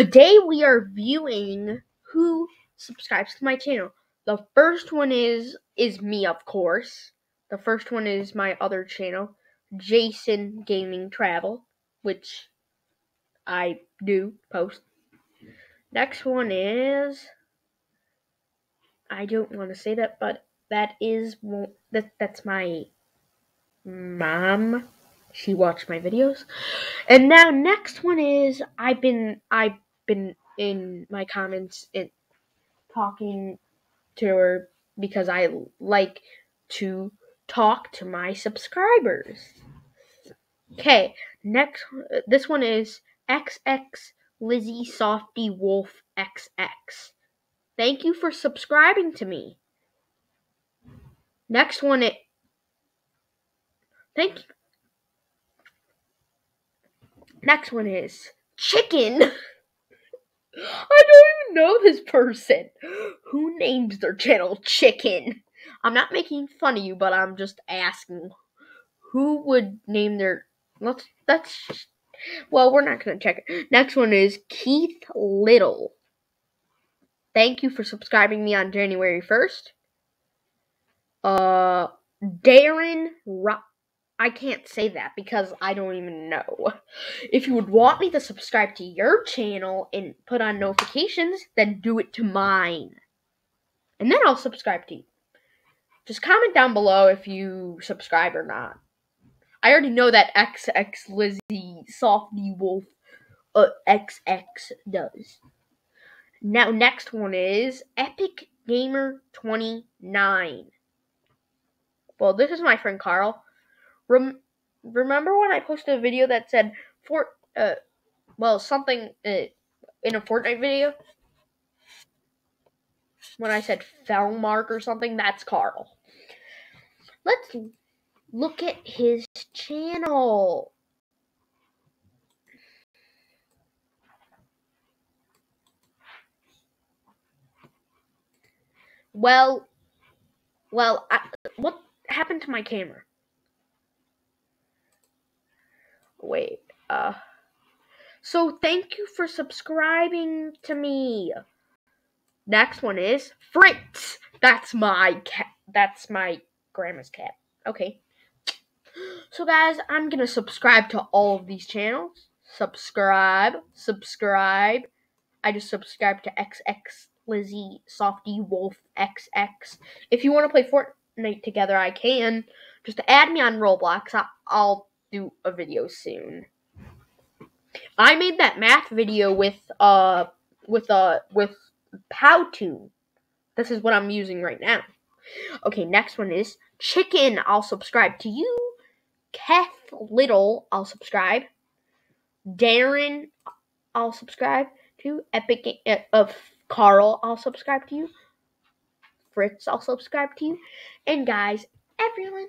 Today we are viewing who subscribes to my channel. The first one is is me, of course. The first one is my other channel, Jayson Gaming Travel, which I do post. Next one is I don't want to say that, but that is that that's my mom. She watched my videos. And now next one is I've been I've been in my comments and talking to her because I like to talk to my subscribers. Okay, next this one is XX Lizzie Softy Wolf XX. Thank you for subscribing to me. Next one it Thank you. Next one is chicken. I don't even know this person. Who names their channel Chicken? I'm not making fun of you, but I'm just asking. Who would name their let's that's well, we're not gonna check it. Next one is Keith Little. Thank you for subscribing me on January 1st. Uh Darren Ro- I can't say that because I don't even know. If you would want me to subscribe to your channel and put on notifications, then do it to mine. And then I'll subscribe to you. Just comment down below if you subscribe or not. I already know that XX Lizzie Softy Wolf uh, XX does. Now, next one is Epic Gamer 29. Well, this is my friend Carl. Rem- remember when I posted a video that said Fort, uh, well, something uh, in a Fortnite video? When I said Felmark or something, that's Carl. Let's look at his channel. Well, well, I, what happened to my camera? Wait, uh. So thank you for subscribing to me. Next one is Fritz. That's my cat. That's my grandma's cat. Okay. So guys, I'm gonna subscribe to all of these channels. Subscribe, subscribe. I just subscribed to XX Lizzie Softy Wolf XX. If you want to play Fortnite together, I can. Just add me on Roblox. I'll do a video soon. I made that math video with uh with uh with Powtoon. This is what I'm using right now. Okay, next one is chicken. I'll subscribe to you. Keith Little, I'll subscribe. Darren, I'll subscribe to. Epic uh, of Carl, I'll subscribe to you. Fritz, I'll subscribe to you. And guys, everyone,